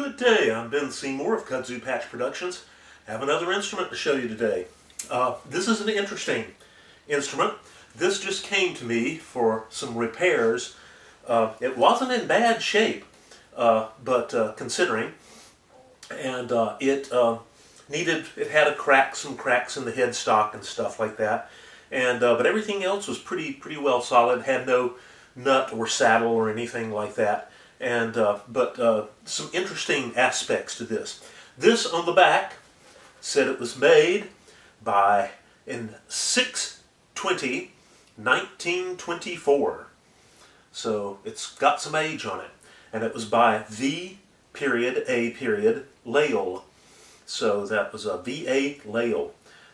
Good day, I'm Ben Seymour of Kudzu Patch Productions. I have another instrument to show you today. Uh, this is an interesting instrument. This just came to me for some repairs. Uh, it wasn't in bad shape, uh, but uh, considering, and uh, it uh, needed, it had a crack, some cracks in the headstock and stuff like that, and but everything else was pretty pretty well solid. Had no nut or saddle or anything like that and uh, but uh, some interesting aspects to this. This on the back said it was made by in 620 1924. So it's got some age on it. And it was by V period A period Lail. So that was a V.A. Lail.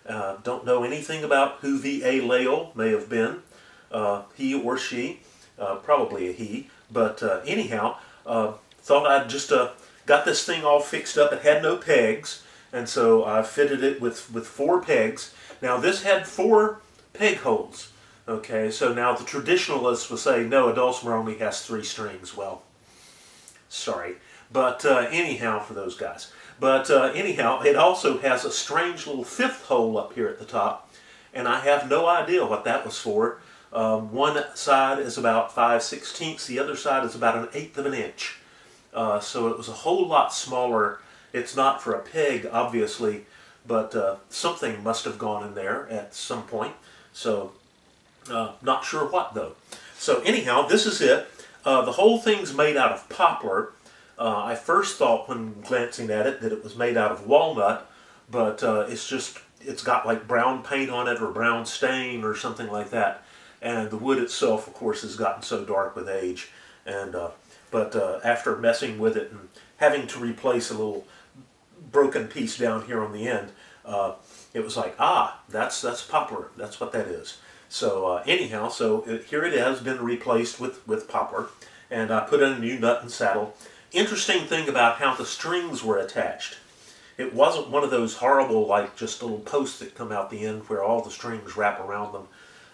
Uh, don't know anything about who V.A. Lail may have been. Uh, he or she, uh, probably a he. But uh, anyhow, uh, thought I'd just uh, got this thing all fixed up. It had no pegs, and so I fitted it with, with four pegs. Now this had four peg holes. Okay, so now the traditionalists will say, no, a dulcimer only has three strings. Well, sorry. But uh, anyhow, for those guys. But uh, anyhow, it also has a strange little fifth hole up here at the top, and I have no idea what that was for. Um, one side is about 5 sixteenths, the other side is about an eighth of an inch. Uh, so it was a whole lot smaller. It's not for a peg, obviously, but uh, something must have gone in there at some point. So, uh, not sure what though. So anyhow, this is it. Uh, the whole thing's made out of poplar. Uh, I first thought when glancing at it that it was made out of walnut, but uh, it's just, it's got like brown paint on it or brown stain or something like that and the wood itself, of course, has gotten so dark with age. And uh, but uh, after messing with it and having to replace a little broken piece down here on the end, uh, it was like, ah, that's that's poplar. That's what that is. So uh, anyhow, so it, here it has been replaced with with poplar, and I put in a new nut and saddle. Interesting thing about how the strings were attached. It wasn't one of those horrible, like just little posts that come out the end where all the strings wrap around them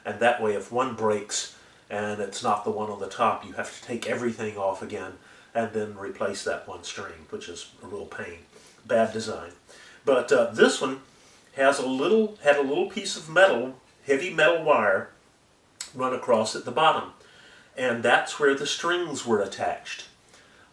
and that way if one breaks and it's not the one on the top, you have to take everything off again and then replace that one string, which is a real pain. Bad design. But uh, this one has a little had a little piece of metal, heavy metal wire, run across at the bottom, and that's where the strings were attached.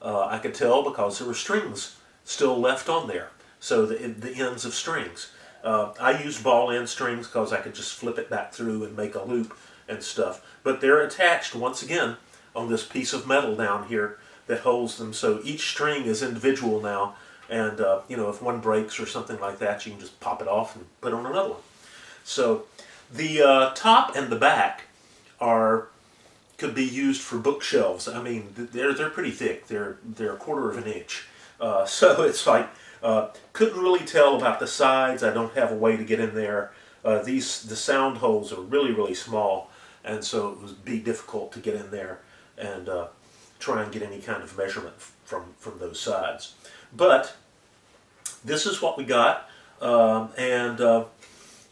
Uh, I could tell because there were strings still left on there, so the, the ends of strings. Uh, I use ball end strings because I could just flip it back through and make a loop and stuff. But they're attached once again on this piece of metal down here that holds them. So each string is individual now. And, uh, you know, if one breaks or something like that, you can just pop it off and put on another one. So the uh, top and the back are could be used for bookshelves. I mean, they're they're pretty thick. They're they're a quarter of an inch. Uh, so it's like uh, couldn't really tell about the sides. I don't have a way to get in there. Uh, these the sound holes are really really small, and so it would be difficult to get in there and uh, try and get any kind of measurement from from those sides. But this is what we got, um, and uh,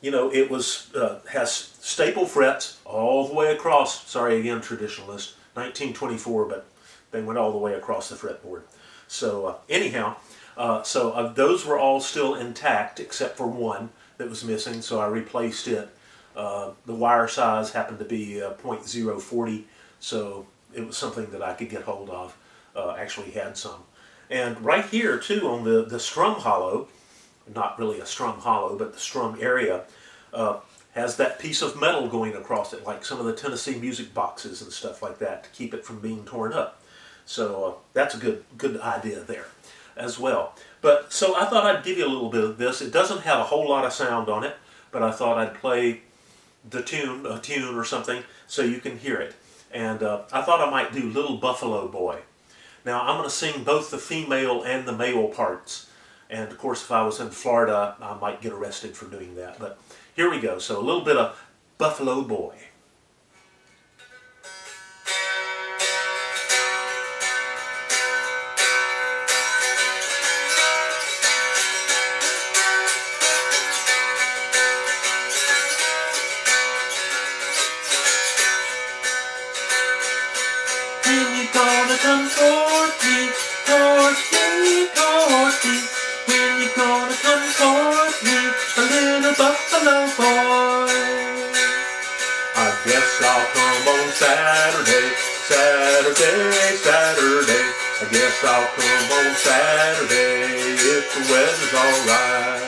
you know it was uh, has staple frets all the way across. Sorry again, traditionalist, 1924, but they went all the way across the fretboard. So uh, anyhow. Uh, so uh, those were all still intact except for one that was missing, so I replaced it. Uh, the wire size happened to be uh, 0.040, so it was something that I could get hold of. Uh, actually had some. And right here too on the, the strum hollow, not really a strum hollow, but the strum area, uh, has that piece of metal going across it, like some of the Tennessee music boxes and stuff like that, to keep it from being torn up. So that's a good good idea there as well. But so I thought I'd give you a little bit of this. It doesn't have a whole lot of sound on it, but I thought I'd play the tune, a tune or something, so you can hear it. And uh, I thought I might do Little Buffalo Boy. Now I'm going to sing both the female and the male parts. And of course, if I was in Florida, I might get arrested for doing that. But here we go. So a little bit of Buffalo Boy. I'll come on Saturday, Saturday, Saturday. I guess I'll come on Saturday if the weather's alright.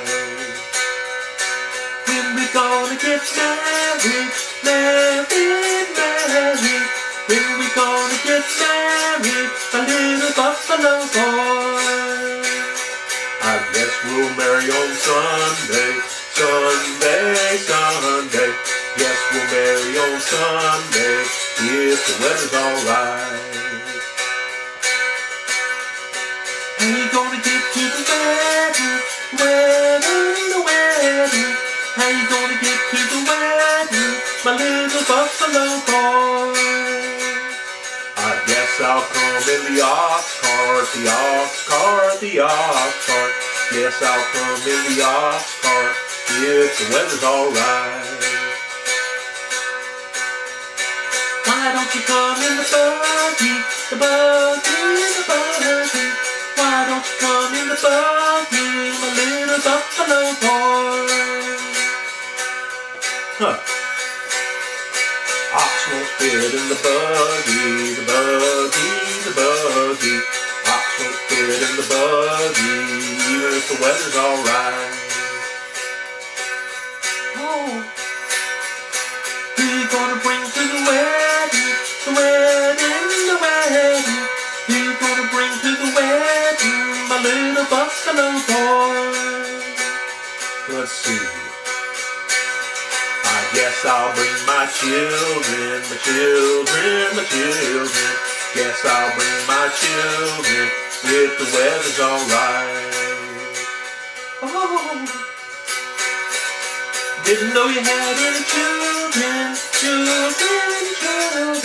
When we gonna get married, married, married? When we gonna get married, my little buffalo boy? I guess we'll marry on Sunday, Sunday, Sunday. We'll marry on Sunday if the weather's alright. How you gonna get to the wedding, wedding, the wedding? How you gonna get to the wedding, my little buffalo boy? I guess I'll come in the ox cart, the ox cart, the ox cart. Yes, I'll come in the ox cart if the weather's alright. Don't you come in the buggy, the buggy, the buggy? Why don't you come in the buggy, my little buffalo boy? Huh. Ox won't fit in the buggy, the buggy, the buggy. Ox won't fit in the buggy, even if the weather's alright. I'll bring my children, my children, my children. Guess I'll bring my children if the weather's alright. Oh. Didn't know you had any children, children, children.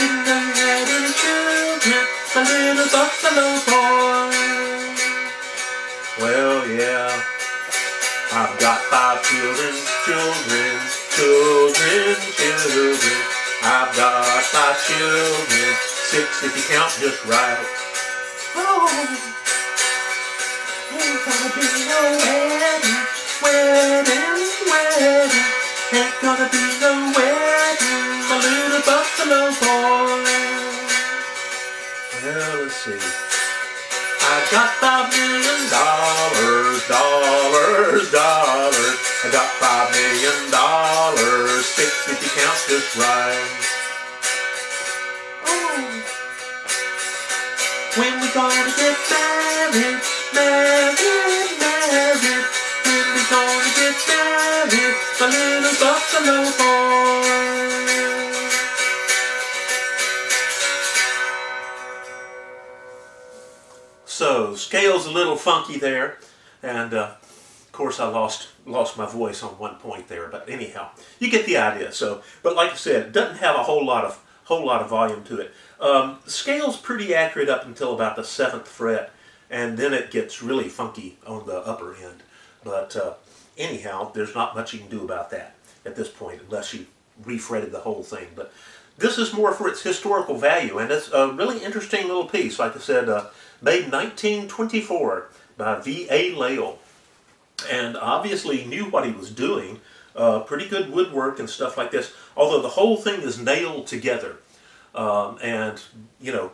Didn't know you had any children, my little buffalo boy. Well, yeah, I've got five children, children, children, children. I've got five children, six if you count just right. Oh, ain't gonna be no wedding, wedding, wedding. Ain't gonna be no wedding, my little buffalo boy. Well, let's see. I got five million dollars, dollars, dollars. I got five million dollars, six if you count just right. Oh. When we gonna get married, married, married? When we gonna get married, my little buffalo boy? So scale's a little funky there, and uh, of course I lost lost my voice on one point there. But anyhow, you get the idea. So, but like I said, it doesn't have a whole lot of whole lot of volume to it. Um, scale's pretty accurate up until about the seventh fret, and then it gets really funky on the upper end. But uh, anyhow, there's not much you can do about that at this point, unless you refretted the whole thing. But this is more for its historical value, and it's a really interesting little piece. Like I said, uh, made 1924 by V.A. Lail, and obviously knew what he was doing. Uh, pretty good woodwork and stuff like this. Although the whole thing is nailed together, um, and you know,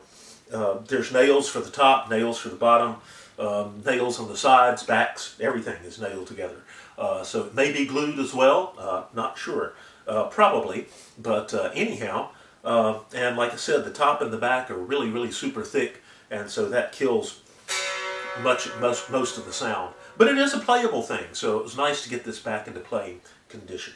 uh, there's nails for the top, nails for the bottom, um, nails on the sides, backs, everything is nailed together. Uh, so it may be glued as well. Uh, not sure. Uh, probably, but uh, anyhow, and like I said, the top and the back are really, really super thick, and so that kills much, most, most of the sound. But it is a playable thing, so it was nice to get this back into playing condition.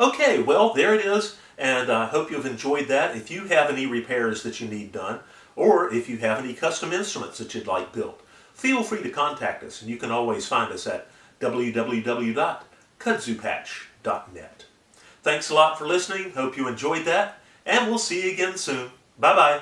Okay, well, there it is, and I hope you've enjoyed that. If you have any repairs that you need done, or if you have any custom instruments that you'd like built, feel free to contact us, and you can always find us at www.kudzupatch.net. Thanks a lot for listening. Hope you enjoyed that, and we'll see you again soon. Bye bye.